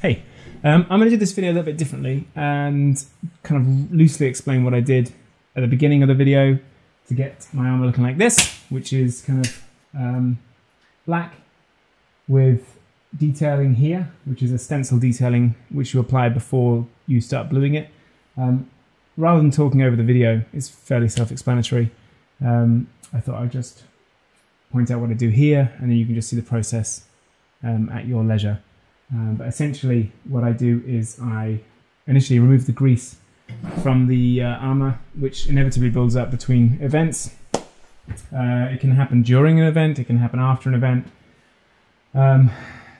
Hey, um, I'm going to do this video a little bit differently and kind of loosely explain what I did at the beginning of the video to get my armor looking like this, which is kind of um, black with detailing here, which is a stencil detailing which you apply before you start bluing it. Um, rather than talking over the video, it's fairly self-explanatory. Um, I thought I'd just point out what I do here, and then you can just see the process um, at your leisure. Um, but essentially, what I do is I initially remove the grease from the uh, armor, which inevitably builds up between events. Uh, it can happen during an event, it can happen after an event. Um,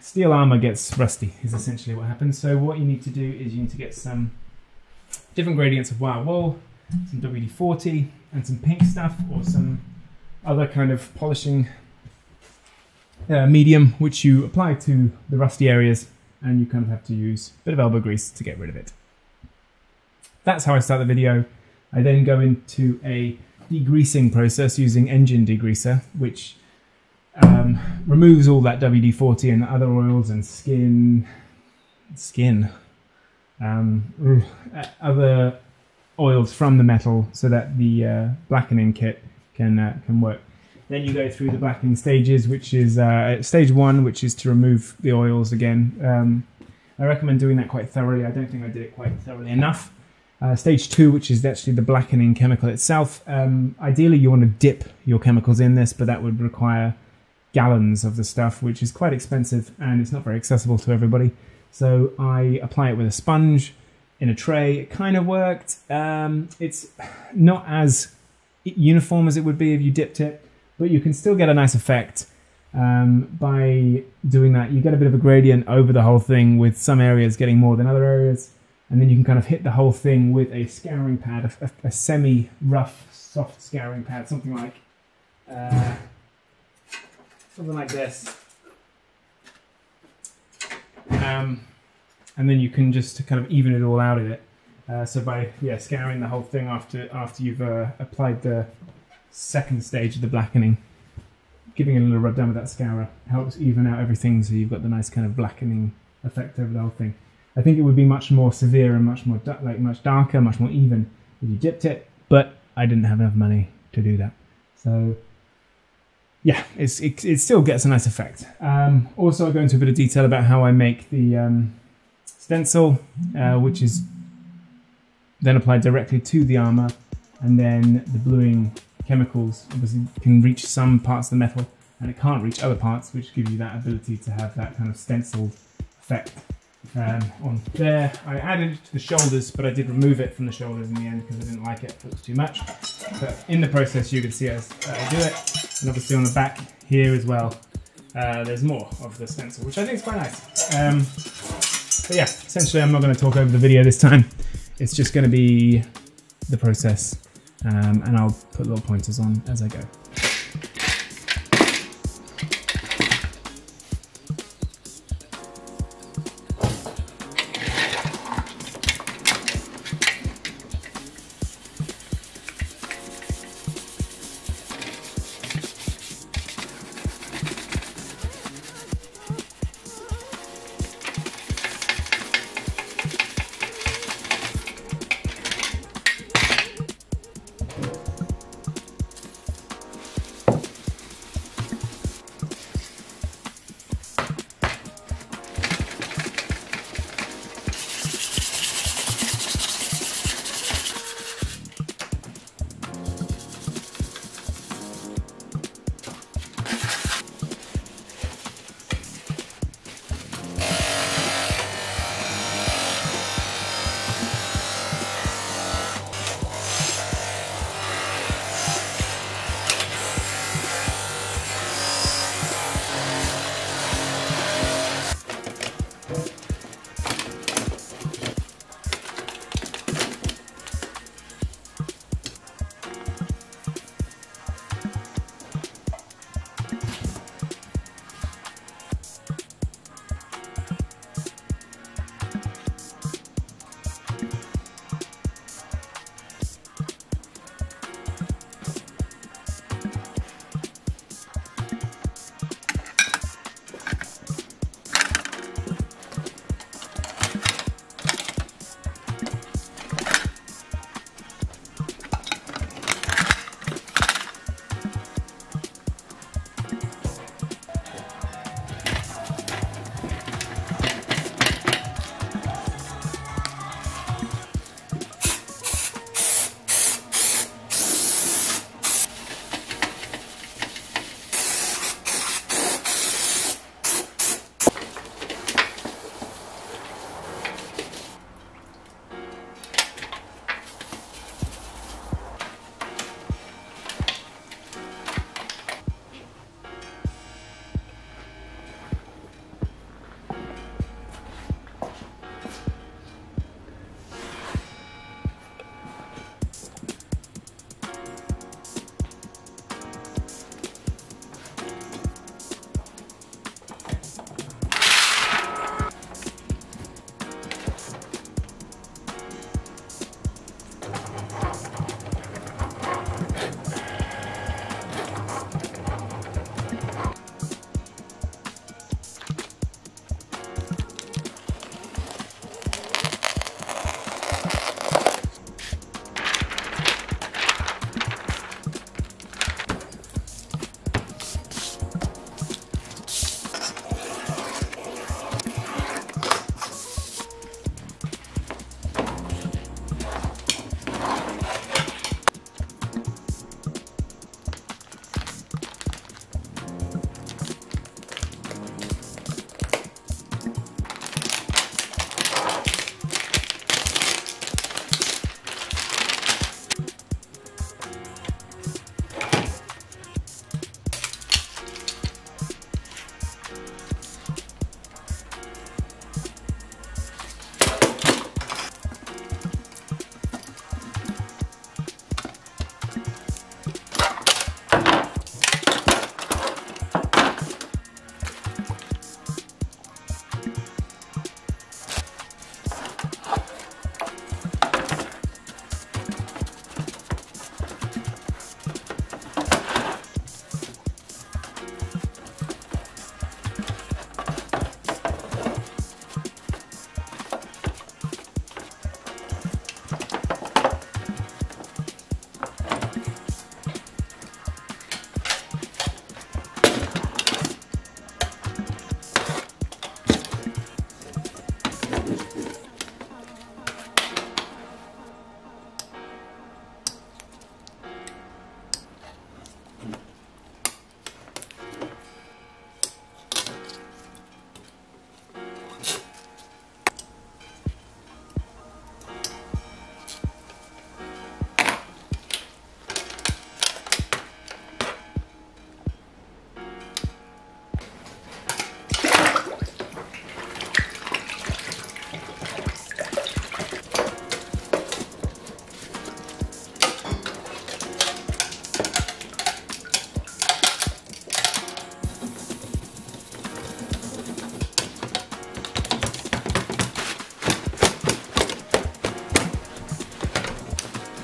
steel armor gets rusty, is essentially what happens. So, what you need to do is you need to get some different gradients of wire wool, some WD 40, and some pink stuff, or some other kind of polishing uh, medium which you apply to the rusty areas and you kind of have to use a bit of elbow grease to get rid of it. That's how I start the video. I then go into a degreasing process using engine degreaser which um, removes all that WD-40 and other oils and skin, skin, um, other oils from the metal so that the uh, blackening kit can, uh, can work. Then you go through the blackening stages, which is uh, stage one, which is to remove the oils again. Um, I recommend doing that quite thoroughly. I don't think I did it quite thoroughly enough. Uh, stage two, which is actually the blackening chemical itself. Um, ideally, you want to dip your chemicals in this, but that would require gallons of the stuff, which is quite expensive and it's not very accessible to everybody. So I apply it with a sponge in a tray. It kind of worked. Um, it's not as uniform as it would be if you dipped it but you can still get a nice effect um, by doing that. You get a bit of a gradient over the whole thing with some areas getting more than other areas. And then you can kind of hit the whole thing with a scouring pad, a, a semi-rough, soft scouring pad, something like uh, something like this. Um, and then you can just kind of even it all out of it. Uh, so by yeah scouring the whole thing after after you've uh, applied the second stage of the blackening, giving it a little rub down with that scourer helps even out everything so you've got the nice kind of blackening effect over the whole thing. I think it would be much more severe and much more like much darker, much more even if you dipped it, but I didn't have enough money to do that. So yeah, it, it still gets a nice effect. Um, also, I'll go into a bit of detail about how I make the um, stencil, uh, which is then applied directly to the armor, and then the bluing chemicals obviously can reach some parts of the metal and it can't reach other parts, which gives you that ability to have that kind of stenciled effect um, on there. I added it to the shoulders, but I did remove it from the shoulders in the end because I didn't like it. It was too much. But in the process, you can see as I do it, and obviously on the back here as well, uh, there's more of the stencil, which I think is quite nice. Um, but yeah, essentially, I'm not going to talk over the video this time. It's just going to be the process um, and I'll put little pointers on as I go.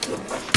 thank